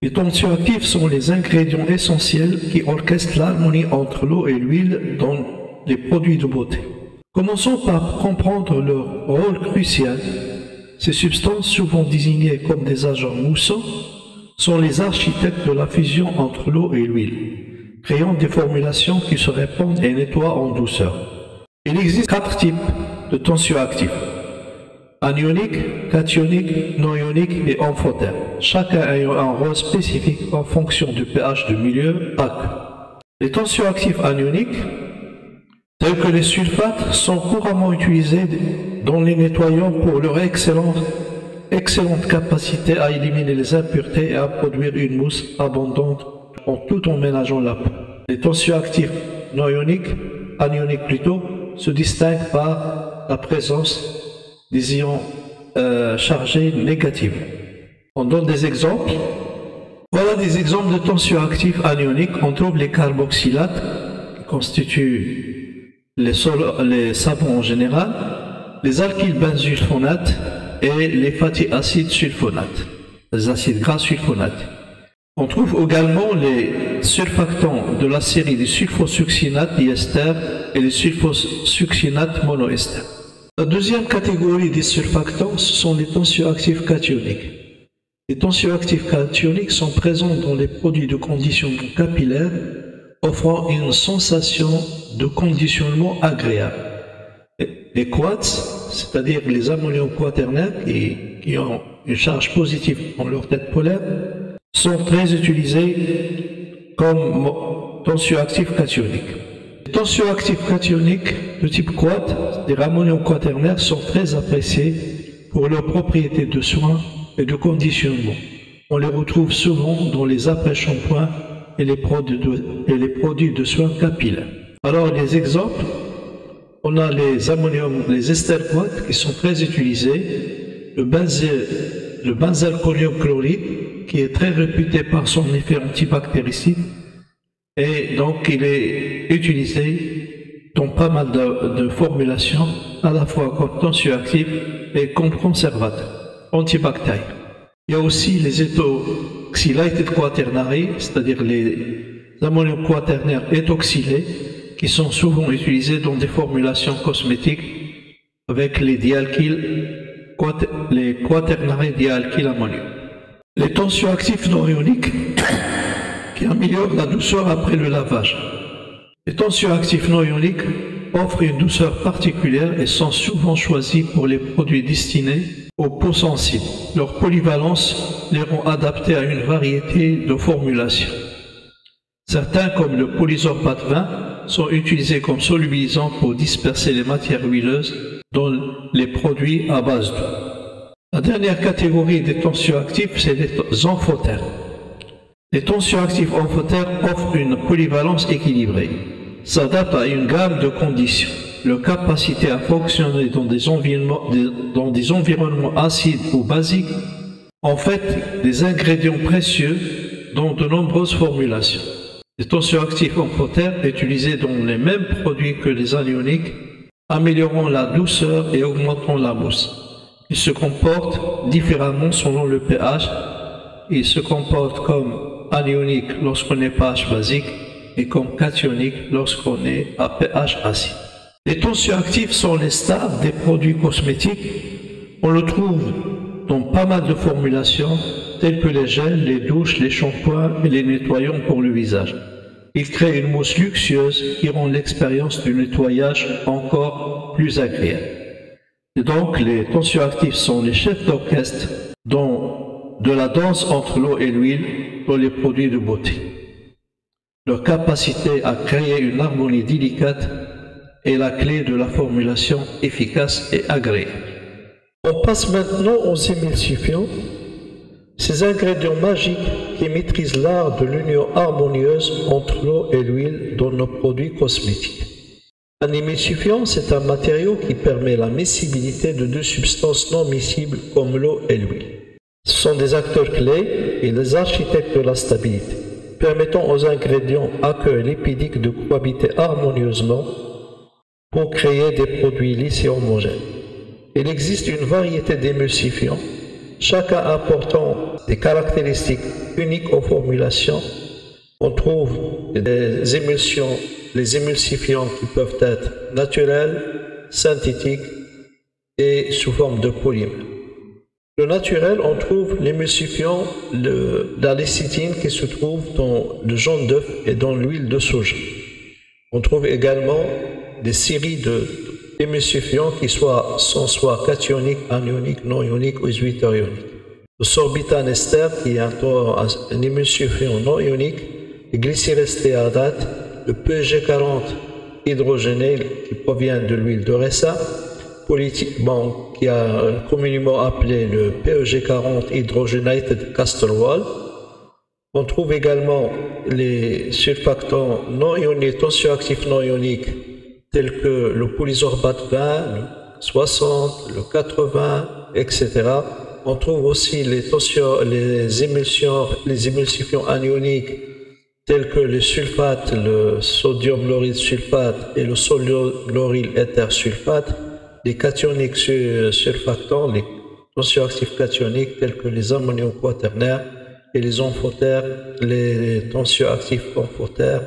Les tensioactifs sont les ingrédients essentiels qui orchestrent l'harmonie entre l'eau et l'huile dans les produits de beauté. Commençons par comprendre leur rôle crucial. Ces substances, souvent désignées comme des agents moussants, sont les architectes de la fusion entre l'eau et l'huile, créant des formulations qui se répandent et nettoient en douceur. Il existe quatre types de tensioactifs. Anionique, cationique, non ionique et amphotère, chacun ayant un rôle spécifique en fonction du pH du milieu aqueux. Les tensioactifs anioniques, tels que les sulfates, sont couramment utilisés dans les nettoyants pour leur excellente, capacité à éliminer les impuretés et à produire une mousse abondante tout en ménageant la peau. Les tensioactifs non ioniques, anioniques plutôt, se distinguent par la présence des ions euh, chargés négatifs. On donne des exemples. Voilà des exemples de tension active anionique. On trouve les carboxylates, qui constituent les, savons en général, les alkyles benzylphonates et les fatty acides sulfonates, les acides gras sulfonates. On trouve également les surfactants de la série des sulfosuccinates diester et les sulfosuccinates monoester. La deuxième catégorie des surfactants sont les tensioactifs cationiques. Les tensioactifs cationiques sont présents dans les produits de conditionnement capillaire, offrant une sensation de conditionnement agréable. Les quartz, c'est-à-dire les ammoniums quaternaires qui, qui ont une charge positive dans leur tête polaire, sont très utilisés comme tensioactifs cationiques. Tensioactifs cationiques de type quad, des ammonium quaternaires, sont très appréciés pour leurs propriétés de soins et de conditionnement. On les retrouve souvent dans les après-shampoings et, les produits de, et les produits de soins capillaires. Alors, les exemples, on a les ammonium, les esters qui sont très utilisés, le, benzalkonium chloride, qui est très réputé par son effet antibactéricide, et donc, il est utilisé dans pas mal de, formulations, à la fois comme tensioactif et comme conservateur, antibactérien. Il y a aussi les étoxylated quaternary, c'est-à-dire les ammonium quaternaires étoxylés, qui sont souvent utilisés dans des formulations cosmétiques avec les dialkyl, les quaternary dialkyl ammonium. Les tensioactifs non ioniques qui améliore la douceur après le lavage. Les tensioactifs non ioniques offrent une douceur particulière et sont souvent choisis pour les produits destinés aux peaux sensibles. Leur polyvalence les rend adaptés à une variété de formulations. Certains, comme le polysorbate 20, sont utilisés comme solubilisants pour disperser les matières huileuses dans les produits à base d'eau. La dernière catégorie des tensioactifs, c'est les amphotères. Les tensioactifs amphotères offrent une polyvalence équilibrée, s'adaptent à une gamme de conditions. Leur capacité à fonctionner dans des, environnements, acides ou basiques en fait des ingrédients précieux dans de nombreuses formulations. Les tensioactifs amphotères utilisés dans les mêmes produits que les anioniques améliorant la douceur et augmentant la mousse. Ils se comportent différemment selon le pH. Ils se comportent comme anionique lorsqu'on est pH basique et comme cationique lorsqu'on est à pH acide. Les tensioactifs sont les stars des produits cosmétiques. On le trouve dans pas mal de formulations telles que les gels, les douches, les shampoings et les nettoyants pour le visage. Ils créent une mousse luxueuse qui rend l'expérience du nettoyage encore plus agréable. Donc, les tensioactifs sont les chefs d'orchestre dans de la danse entre l'eau et l'huile pour les produits de beauté. Leur capacité à créer une harmonie délicate est la clé de la formulation efficace et agréable. On passe maintenant aux émulsifiants, ces ingrédients magiques qui maîtrisent l'art de l'union harmonieuse entre l'eau et l'huile dans nos produits cosmétiques. Un émulsifiant, c'est un matériau qui permet la miscibilité de deux substances non miscibles comme l'eau et l'huile. Ce sont des acteurs clés et les architectes de la stabilité, permettant aux ingrédients aqueux et lipidiques de cohabiter harmonieusement pour créer des produits lisses et homogènes. Il existe une variété d'émulsifiants, chacun apportant des caractéristiques uniques aux formulations. On trouve des émulsions, les émulsifiants qui peuvent être naturels, synthétiques et sous forme de polymères. Le naturel, on trouve l'émulsifiant, la lécithine qui se trouve dans le jaune d'œuf et dans l'huile de soja. On trouve également des séries d'émulsifiants qui soient, sont soit cationiques, anioniques, non ioniques ou ioniques. Le sorbitane ester qui est un, émulsifiant non ionique, le glycyréstéadate, le PG40 hydrogéné qui provient de l'huile de ressa, bon, qui a communément appelé le PEG40 hydrogenated castor oil. On trouve également les surfactants non ioniques, tensioactifs non ioniques tels que le polysorbate 20, le 60, le 80, etc. On trouve aussi les, les émulsions, les anioniques tels que le sulfate, le sodium lauryl sulfate et le sodium lauryl éther sulfate, les cationiques surfactants, les tensioactifs cationiques tels que les ammonium quaternaires et les amphotères, les tensioactifs amphotères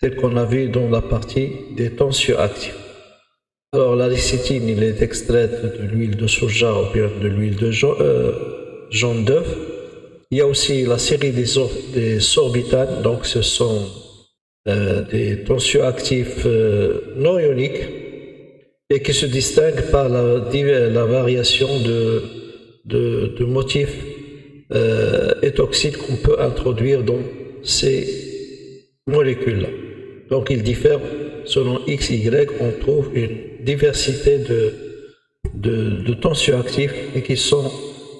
tel qu'on a vu dans la partie des tensioactifs. Alors la lécithine, il est extraite de l'huile de soja ou bien de l'huile de euh, jaune d'œuf. Il y a aussi la série des, des sorbitanes, donc ce sont euh, des tensioactifs euh, non ioniques et qui se distinguent par la, variation de, de, de motifs étoxiques qu'on peut introduire dans ces molécules-là. Donc ils diffèrent selon X, Y, on trouve une diversité de, de, tensioactifs et qui sont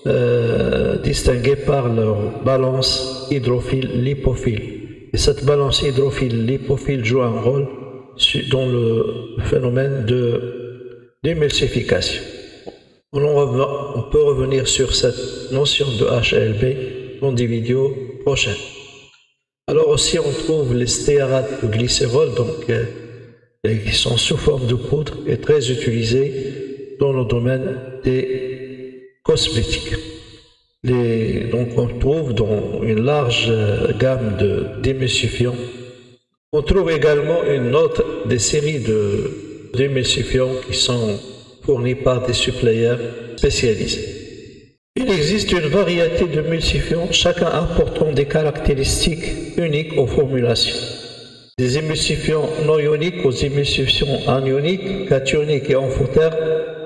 euh, distingués par leur balance hydrophile-lipophile. Et cette balance hydrophile-lipophile joue un rôle dans le phénomène de d'émulsification. On, peut revenir sur cette notion de HLB dans des vidéos prochaines. Alors aussi, on trouve les stéarates de glycérol, donc, euh, qui sont sous forme de poudre et très utilisés dans le domaine des cosmétiques. donc, on trouve dans une large euh, gamme d'émulsifiants. On trouve également une autre des séries d'émulsifiants qui sont fournis par des suppléants spécialisés. Il existe une variété de multifiants, chacun apportant des caractéristiques uniques aux formulations. Des émulsifiants non ioniques aux émulsifiants anioniques, cationiques et amphotères,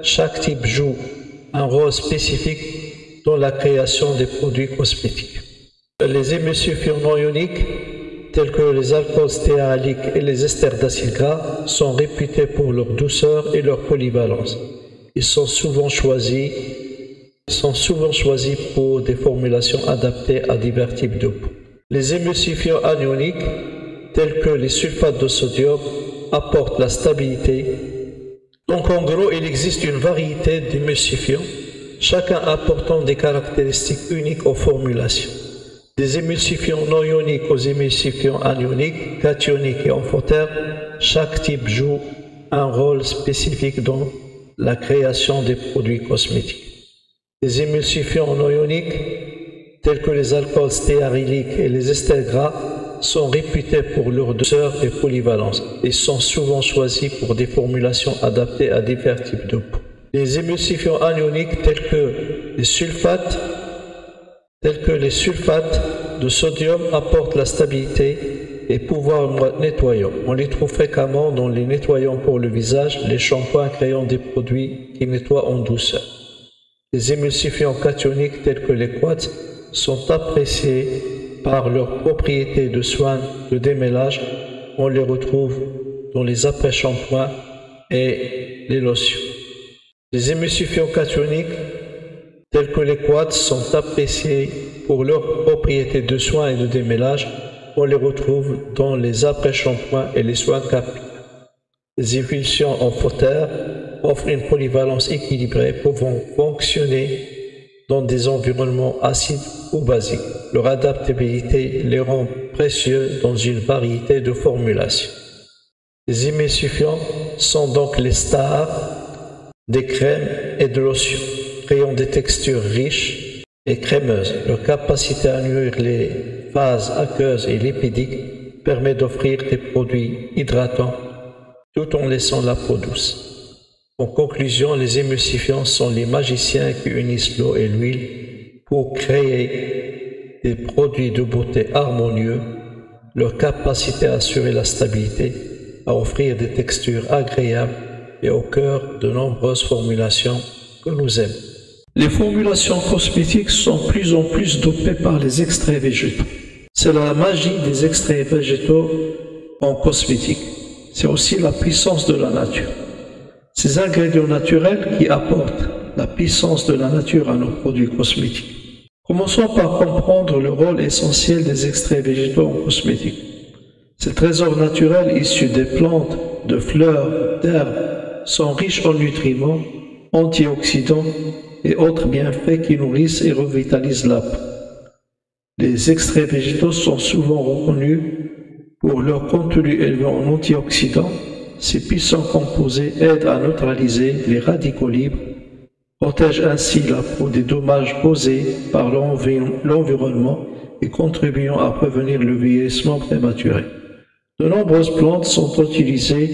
chaque type joue un rôle spécifique dans la création des produits cosmétiques. Les émulsifiants non ioniques, tels que les alcools stéariques et les esters d'acide gras, sont réputés pour leur douceur et leur polyvalence. Ils sont souvent choisis pour des formulations adaptées à divers types de. Les émulsifiants anioniques, tels que les sulfates de sodium, apportent la stabilité. Donc en gros, il existe une variété d'émulsifiants, chacun apportant des caractéristiques uniques aux formulations. Des émulsifiants non ioniques aux émulsifiants anioniques, cationiques et amphotères, chaque type joue un rôle spécifique dans la création des produits cosmétiques. Les émulsifiants non ioniques, tels que les alcools stéaryliques et les esters gras, sont réputés pour leur douceur et polyvalence et sont souvent choisis pour des formulations adaptées à divers types de peau. Les émulsifiants anioniques tels que les sulfates, tels que les sulfates de sodium apportent la stabilité et pouvoir nettoyant. On les trouve fréquemment dans les nettoyants pour le visage, les shampoings créant des produits qui nettoient en douceur. Les émulsifiants cationiques tels que les quartz sont appréciés par leurs propriétés de soins de démêlage. On les retrouve dans les après-shampoings et les lotions. Les émulsifiants cationiques tels que les quartz sont appréciés pour leurs propriétés de soins et de démêlage. On les retrouve dans les après-shampoings et les soins capillaires. Les émulsions en fauteuil offrent une polyvalence équilibrée pouvant fonctionner dans des environnements acides ou basiques. Leur adaptabilité les rend précieux dans une variété de formulations. Les émulsifiants sont donc les stars des crèmes et de lotions, créant des textures riches et crémeuses. Leur capacité à nuire les phases aqueuses et lipidiques permet d'offrir des produits hydratants tout en laissant la peau douce. En conclusion, les émulsifiants sont les magiciens qui unissent l'eau et l'huile pour créer des produits de beauté harmonieux. Leur capacité à assurer la stabilité, à offrir des textures agréables et au cœur de nombreuses formulations que nous aimons. Les formulations cosmétiques sont plus en plus dopées par les extraits végétaux. C'est la magie des extraits végétaux en cosmétique. C'est aussi la puissance de la nature. Ces ingrédients naturels qui apportent la puissance de la nature à nos produits cosmétiques. Commençons par comprendre le rôle essentiel des extraits végétaux en cosmétique. Ces trésors naturels issus des plantes, de fleurs, d'herbes, sont riches en nutriments, antioxydants et autres bienfaits qui nourrissent et revitalisent peau. Les extraits végétaux sont souvent reconnus pour leur contenu élevé en antioxydants. Ces puissants composés aident à neutraliser les radicaux libres, protègent ainsi la peau des dommages causés par l'environnement et contribuant à prévenir le vieillissement prématuré. De nombreuses plantes sont utilisées,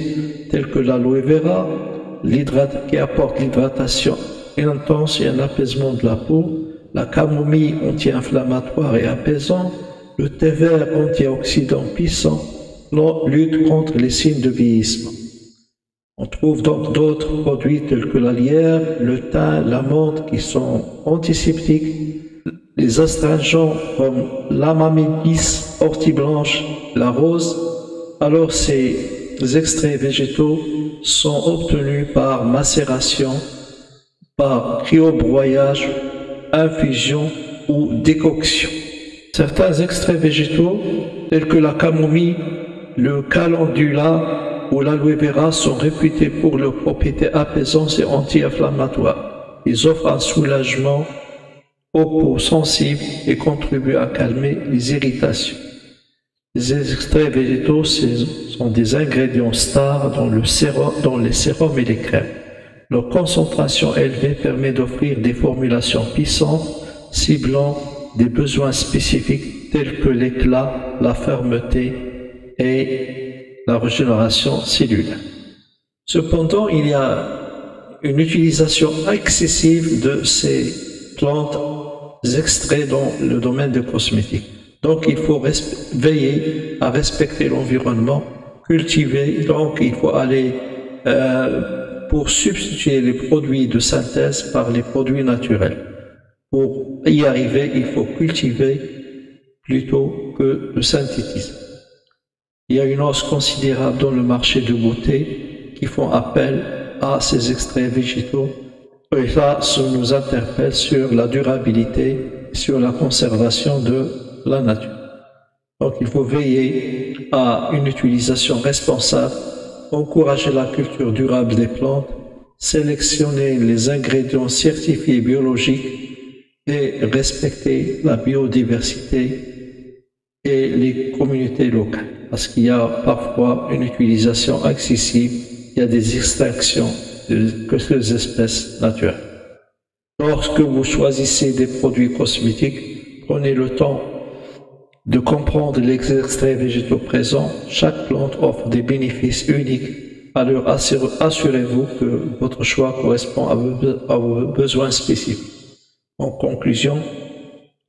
telles que l'aloe vera, qui apporte l'hydratation intense et un apaisement de la peau, la camomille anti-inflammatoire et apaisant, le thé vert antioxydant puissant, lutte contre les signes de vieillissement. On trouve donc d'autres produits tels que la lierre, le thym, la menthe qui sont antiseptiques, les astringents comme l'amamidis, ortie blanche, la rose, alors ces extraits végétaux sont obtenus par macération, par cryobroyage, infusion ou décoction. Certains extraits végétaux, tels que la camomille, le calendula ou l'aloe vera, sont réputés pour leurs propriétés apaisantes et anti-inflammatoires. Ils offrent un soulagement aux peaux sensibles et contribuent à calmer les irritations. Les extraits végétaux sont des ingrédients stars dans, dans les sérums et les crèmes. Leur concentration élevée permet d'offrir des formulations puissantes ciblant des besoins spécifiques tels que l'éclat, la fermeté et la régénération cellulaire. Cependant, il y a une utilisation excessive de ces plantes extraits dans le domaine des cosmétiques. Donc il faut veiller à respecter l'environnement, cultiver, donc il faut aller euh, pour substituer les produits de synthèse par les produits naturels. Pour y arriver, il faut cultiver plutôt que de synthétiser. Il y a une hausse considérable dans le marché de beauté qui font appel à ces extraits végétaux. Et ça, ça nous interpelle sur la durabilité, sur la conservation de la nature. Donc il faut veiller à une utilisation responsable, encourager la culture durable des plantes, sélectionner les ingrédients certifiés biologiques et respecter la biodiversité et les communautés locales. Parce qu'il y a parfois une utilisation excessive, il y a des extinctions de ces espèces naturelles. Lorsque vous choisissez des produits cosmétiques, prenez le temps de comprendre les extraits végétaux présents, chaque plante offre des bénéfices uniques. Alors assurez-vous que votre choix correspond à vos besoins spécifiques. En conclusion,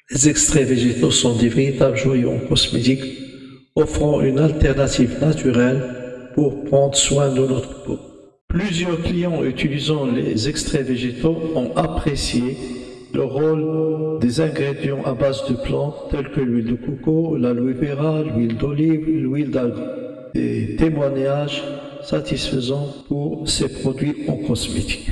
les extraits végétaux sont des véritables joyaux cosmétiques offrant une alternative naturelle pour prendre soin de notre peau. Plusieurs clients utilisant les extraits végétaux ont apprécié le rôle des ingrédients à base de plantes tels que l'huile de coco, l'aloe vera, l'huile d'olive, l'huile d'algue. Des témoignages satisfaisants pour ces produits en cosmétique.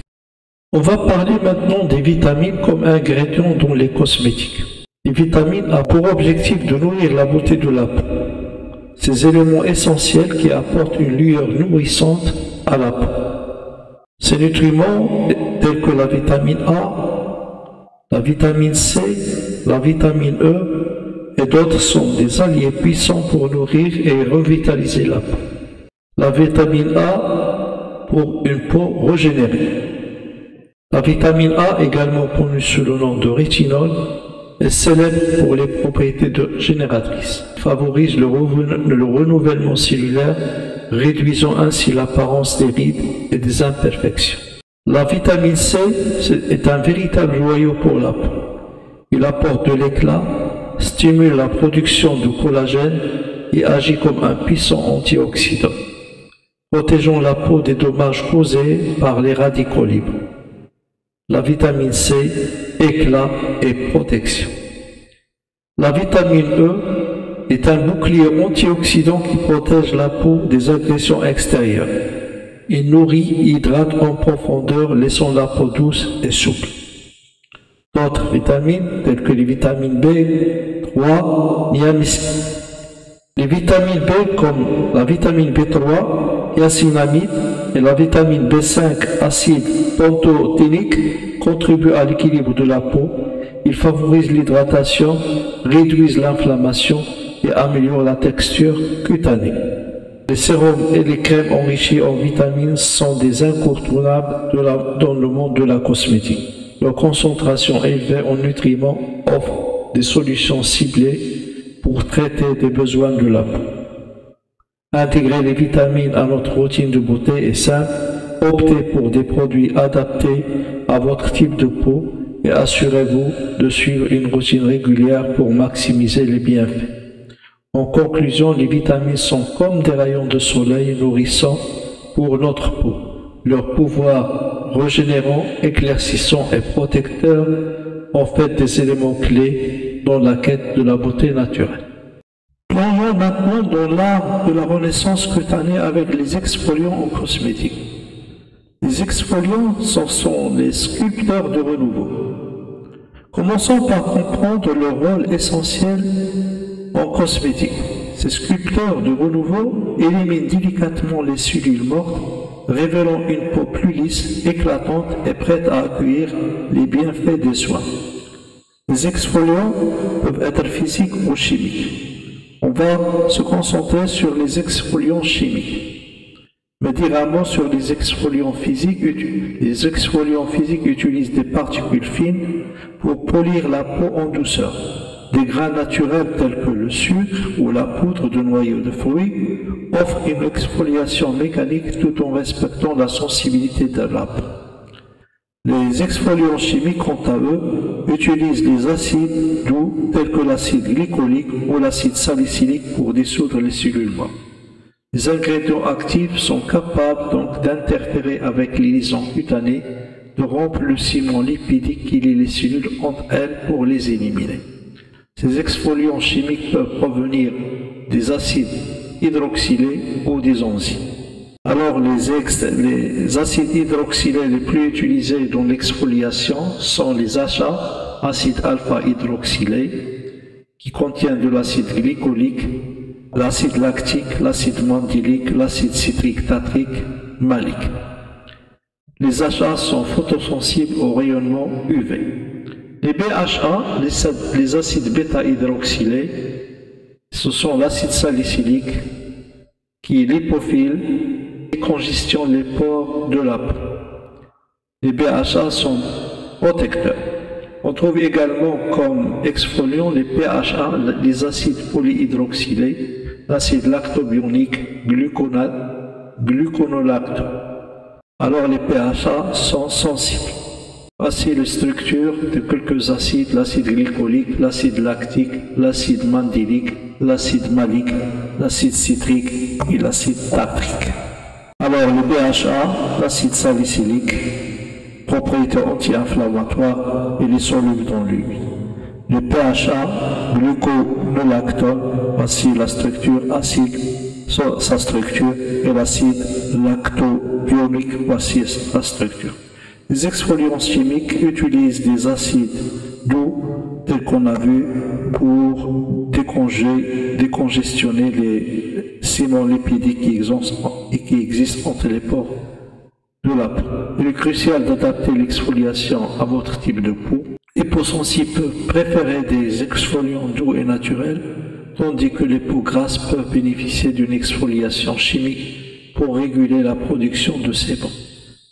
On va parler maintenant des vitamines comme ingrédients dans les cosmétiques. Les vitamines ont pour objectif de nourrir la beauté de la peau. Ces éléments essentiels qui apportent une lueur nourrissante à la peau. Ces nutriments tels que la vitamine A, la vitamine C, la vitamine E et d'autres sont des alliés puissants pour nourrir et revitaliser la peau. La vitamine A pour une peau régénérée. La vitamine A, également connue sous le nom de rétinol, est célèbre pour les propriétés de génératrices. Favorise le, le renouvellement cellulaire, réduisant ainsi l'apparence des rides et des imperfections. La vitamine C est un véritable joyau pour la peau. Il apporte de l'éclat, stimule la production de collagène et agit comme un puissant antioxydant, protégeant la peau des dommages causés par les radicaux libres la vitamine C, éclat et protection. La vitamine E est un bouclier antioxydant qui protège la peau des agressions extérieures. Il nourrit, hydrate en profondeur, laissant la peau douce et souple. D'autres vitamines, telles que les vitamines B3, niacinamide. Les vitamines B comme la vitamine B3, niacinamide et la vitamine B5, acide pantothénique contribuent à l'équilibre de la peau. Ils favorisent l'hydratation, réduisent l'inflammation et améliorent la texture cutanée. Les sérums et les crèmes enrichis en vitamines sont des incontournables dans le monde de la cosmétique. Leur concentration élevée en nutriments offre des solutions ciblées pour traiter des besoins de la peau. Intégrer les vitamines à notre routine de beauté est simple. Optez pour des produits adaptés à votre type de peau et assurez-vous de suivre une routine régulière pour maximiser les bienfaits. En conclusion, les vitamines sont comme des rayons de soleil nourrissants pour notre peau. Leur pouvoir régénérant, éclaircissant et protecteur en fait des éléments clés dans la quête de la beauté naturelle maintenant dans l'art de la renaissance cutanée avec les exfoliants en cosmétique. Les exfoliants sont, les sculpteurs de renouveau. Commençons par comprendre leur rôle essentiel en cosmétique. Ces sculpteurs de renouveau éliminent délicatement les cellules mortes, révélant une peau plus lisse, éclatante et prête à accueillir les bienfaits des soins. Les exfoliants peuvent être physiques ou chimiques. On va se concentrer sur les exfoliants chimiques. Mais dire un mot sur les exfoliants physiques. Les exfoliants physiques utilisent des particules fines pour polir la peau en douceur. Des grains naturels tels que le sucre ou la poudre de noyau de fruits offrent une exfoliation mécanique tout en respectant la sensibilité de la peau. Les exfoliants chimiques, quant à eux, utilisent les acides doux tels que l'acide glycolique ou l'acide salicylique pour dissoudre les cellules. Les ingrédients actifs sont capables donc d'interférer avec les liaisons cutanées, de rompre le ciment lipidique qui lie les cellules entre elles pour les éliminer. Ces exfoliants chimiques peuvent provenir des acides hydroxylés ou des enzymes. Alors les, acides hydroxylés les plus utilisés dans l'exfoliation sont les achats, acide alpha-hydroxylé, qui contient de l'acide glycolique, l'acide lactique, l'acide mandylique, l'acide citrique tatrique, malique. Les achats sont photosensibles au rayonnement UV. Les BHA, les, acides bêta-hydroxylés, ce sont l'acide salicylique qui est lipophile, congestionne les pores de la. Les BHA sont protecteurs. On trouve également comme exfoliants les PHA, les acides polyhydroxylés, l'acide lactobionique, gluconate, gluconolacto. Alors les PHA sont sensibles. Voici les structures de quelques acides, l'acide glycolique, l'acide lactique, l'acide mandylique, l'acide malique, l'acide citrique et l'acide tartrique. Alors le PHA, l'acide salicylique, propriété anti-inflammatoire, il est soluble dans l'huile. Le PHA, gluconolactone, voici la structure acide, sa structure, et l'acide lactobionique, voici la structure. Les exfoliants chimiques utilisent des acides doux, tels qu'on a vu, pour décongestionner les ciments lipidiques qui existent, et entre les pores de la peau. Il est crucial d'adapter l'exfoliation à votre type de peau. Les peaux sensibles peuvent préférer des exfoliants doux et naturels, tandis que les peaux grasses peuvent bénéficier d'une exfoliation chimique pour réguler la production de sébum.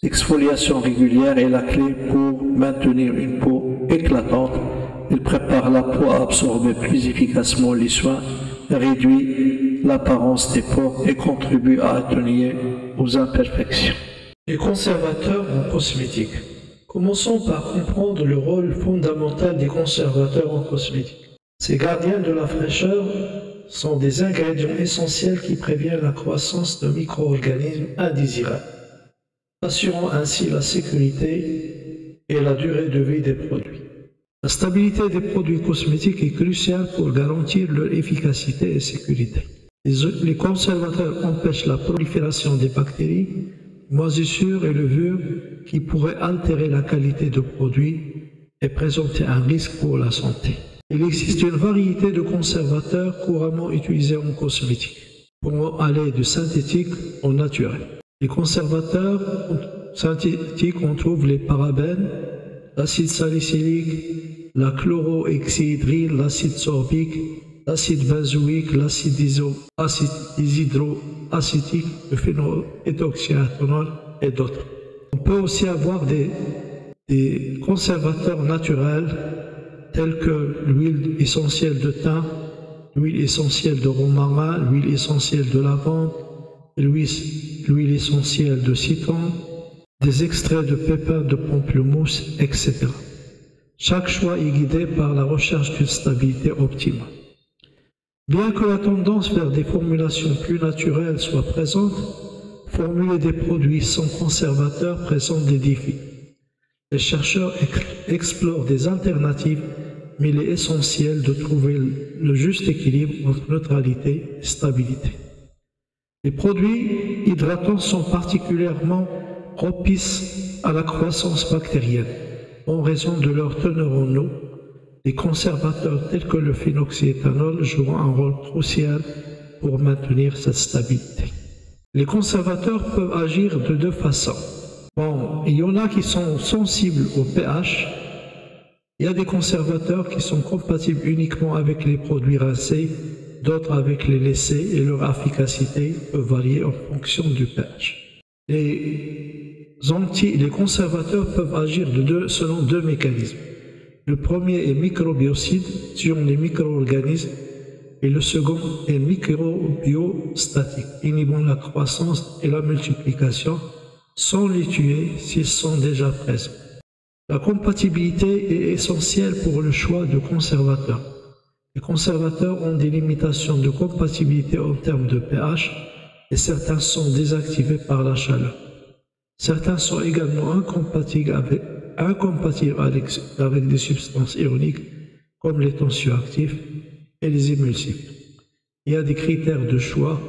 L'exfoliation régulière est la clé pour maintenir une peau éclatante. Elle prépare la peau à absorber plus efficacement les soins, réduit l'apparence des pores et contribue à atténuer aux imperfections. Les conservateurs en cosmétique. Commençons par comprendre le rôle fondamental des conservateurs en cosmétique. Ces gardiens de la fraîcheur sont des ingrédients essentiels qui préviennent la croissance de micro-organismes indésirables, assurant ainsi la sécurité et la durée de vie des produits. La stabilité des produits cosmétiques est cruciale pour garantir leur efficacité et sécurité. Les conservateurs empêchent la prolifération des bactéries moisissures et levures qui pourraient altérer la qualité de produit et présenter un risque pour la santé. Il existe une variété de conservateurs couramment utilisés en cosmétique, pouvant aller de synthétique au naturel. Les conservateurs synthétiques, on trouve les parabènes, l'acide salicylique, la chlorohexydrine, l'acide sorbique, l'acide benzoïque, l'acide ishydroacétique, le phénoéthoxyéthanol et d'autres. On peut aussi avoir des conservateurs naturels tels que l'huile essentielle de thym, l'huile essentielle de romarin, l'huile essentielle de lavande, l'huile essentielle de citron, des extraits de pépins de pamplemousse, etc. Chaque choix est guidé par la recherche d'une stabilité optimale. Bien que la tendance vers des formulations plus naturelles soit présente, formuler des produits sans conservateur présente des défis. Les chercheurs explorent des alternatives, mais il est essentiel de trouver le juste équilibre entre neutralité et stabilité. Les produits hydratants sont particulièrement propices à la croissance bactérienne en raison de leur teneur en eau les conservateurs tels que le phénoxyéthanol joueront un rôle crucial pour maintenir cette stabilité. Les conservateurs peuvent agir de deux façons. Bon, il y en a qui sont sensibles au pH. Il y a des conservateurs qui sont compatibles uniquement avec les produits rincés, d'autres avec les laissés et leur efficacité peut varier en fonction du pH. Les, conservateurs peuvent agir de deux, selon deux mécanismes. Le premier est microbiocide sur les micro-organismes et le second est microbiostatique, inhibant la croissance et la multiplication sans les tuer s'ils sont déjà présents. La compatibilité est essentielle pour le choix de conservateurs. Les conservateurs ont des limitations de compatibilité en termes de pH et certains sont désactivés par la chaleur. Certains sont également incompatibles avec, des substances ioniques comme les tensioactifs et les émulsifs. Il y a des critères de choix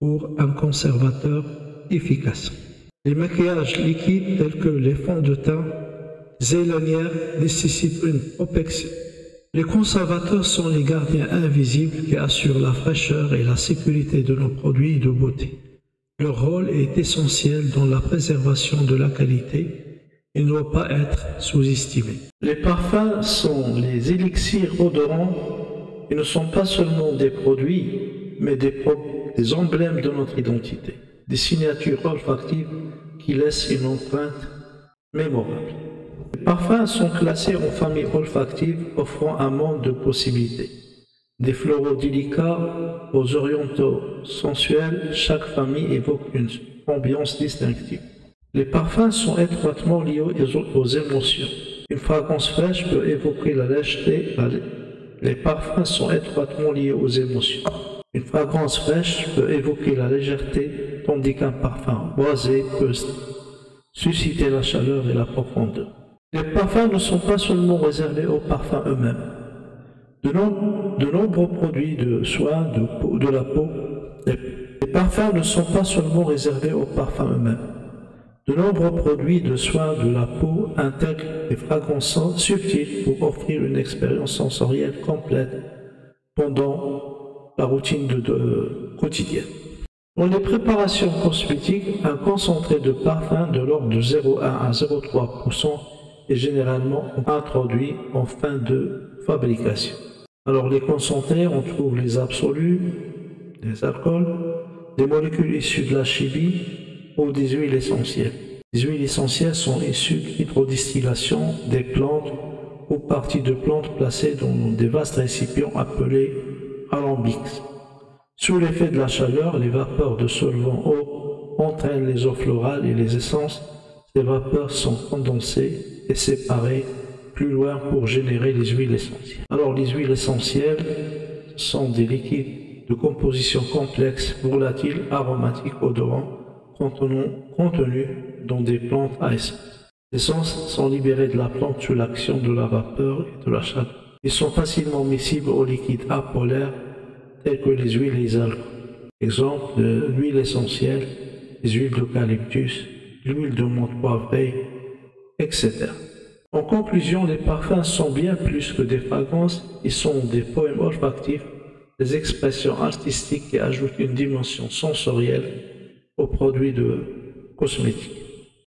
pour un conservateur efficace. Les maquillages liquides tels que les fonds de teint, zélanières nécessitent une. Les conservateurs sont les gardiens invisibles qui assurent la fraîcheur et la sécurité de nos produits de beauté. Leur rôle est essentiel dans la préservation de la qualité il ne doit pas être sous-estimé. Les parfums sont les élixirs odorants Ils ne sont pas seulement des produits, mais des, des emblèmes de notre identité, des signatures olfactives qui laissent une empreinte mémorable. Les parfums sont classés en famille olfactive offrant un monde de possibilités. Des floraux délicats aux orientaux sensuels, chaque famille évoque une ambiance distinctive. Les parfums sont étroitement liés aux émotions. Une fragrance fraîche peut évoquer la lâcheté. Les parfums sont étroitement liés aux émotions. Une fragrance fraîche peut évoquer la légèreté, tandis qu'un parfum boisé peut susciter la chaleur et la profondeur. Les parfums ne sont pas seulement réservés aux parfums eux-mêmes. De, nombreux produits de soins de, la peau, les parfums ne sont pas seulement réservés aux parfums eux-mêmes. De nombreux produits de soins de la peau intègrent des fragrances subtiles pour offrir une expérience sensorielle complète pendant la routine quotidienne. Dans les préparations cosmétiques, un concentré de parfum de l'ordre de 0,1 à 0,3% est généralement introduit en fin de fabrication. Alors les concentrés, on trouve les absolus, les alcools, des molécules issues de la chimie, ou des huiles essentielles. Les huiles essentielles sont issues de l'hydrodistillation des plantes ou parties de plantes placées dans des vastes récipients appelés alambics. Sous l'effet de la chaleur, les vapeurs de solvant eau entraînent les eaux florales et les essences. Ces vapeurs sont condensées et séparées plus loin pour générer les huiles essentielles. Alors les huiles essentielles sont des liquides de composition complexe, volatiles, aromatiques, odorants, contenus dans des plantes à essence. Les essences sont libérées de la plante sous l'action de la vapeur et de la chaleur. Ils sont facilement miscibles aux liquides apolaires tels que les huiles et les alcools. Exemple l'huile essentielle, les huiles d'eucalyptus, l'huile de menthe poivrée, etc. En conclusion, les parfums sont bien plus que des fragrances, ils sont des poèmes olfactifs, des expressions artistiques qui ajoutent une dimension sensorielle aux produits de cosmétiques.